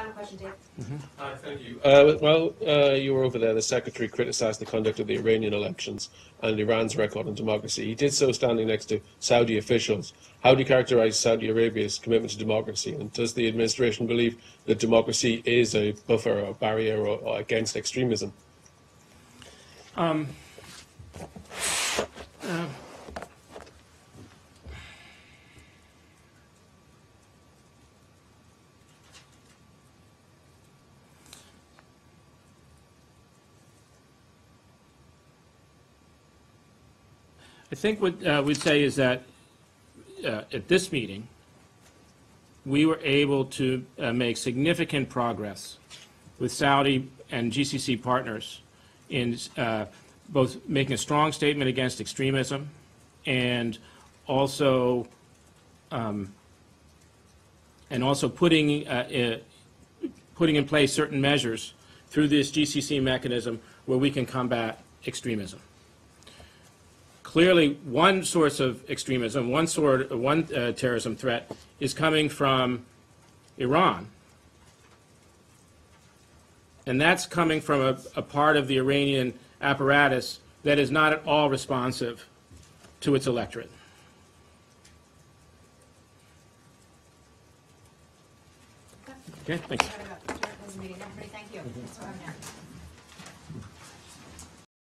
Final question, Dave. Hi, thank you. Uh, well, uh, you were over there. The secretary criticised the conduct of the Iranian elections and Iran's record on democracy. He did so standing next to Saudi officials. How do you characterise Saudi Arabia's commitment to democracy? And does the administration believe that democracy is a buffer or barrier or, or against extremism? I think what uh, we'd say is that uh, at this meeting, we were able to uh, make significant progress with Saudi and GCC partners in uh, both making a strong statement against extremism and also um, and also putting uh, putting in place certain measures through this GCC mechanism where we can combat extremism clearly one source of extremism, one sort, one uh, terrorism threat is coming from Iran. And that's coming from a, a part of the Iranian apparatus that is not at all responsive to its electorate. Okay, thanks.